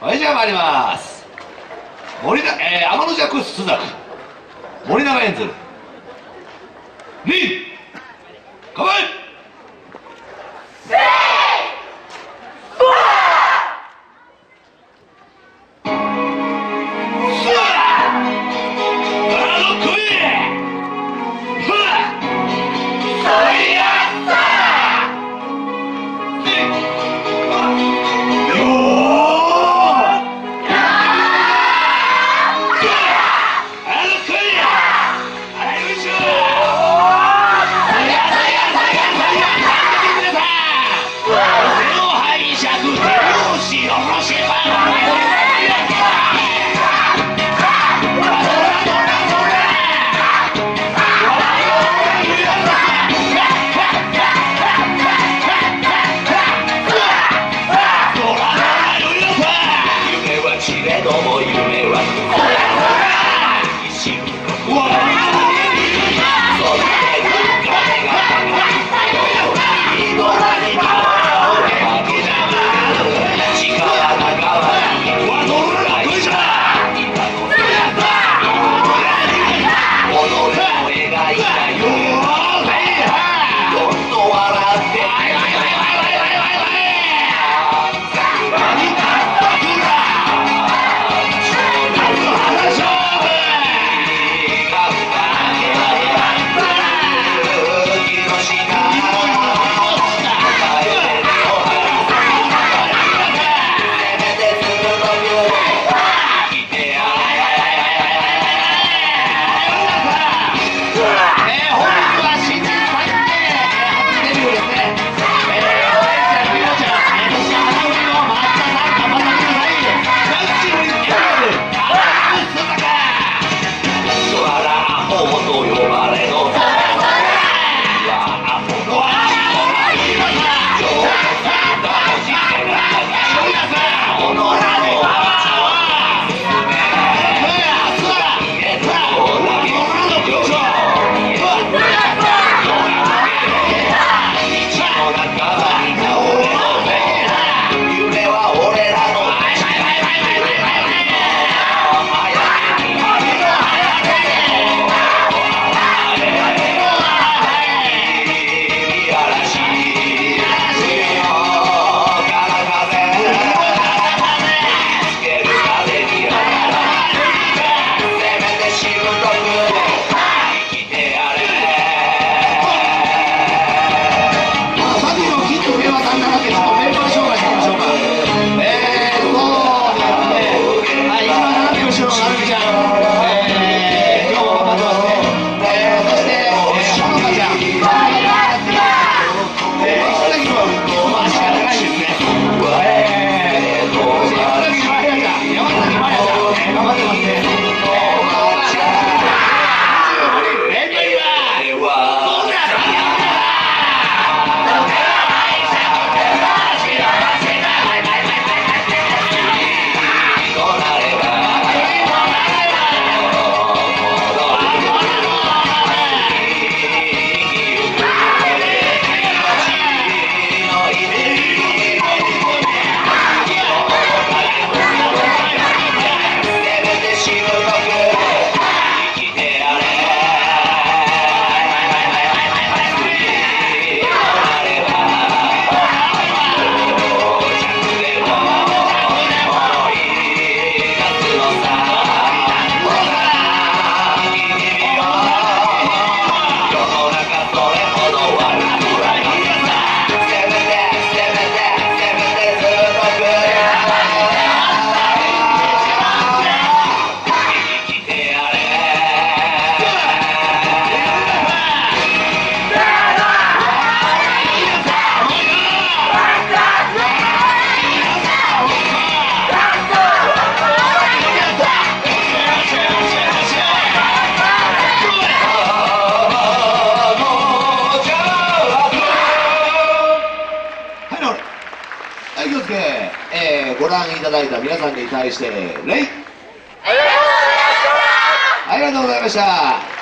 はいじゃあ参ります。森田えー、天の弱朱雀森永エンゼル。2構え Yeah. えー、ご覧いただいた皆さんに対して、レイ。ありがとうございました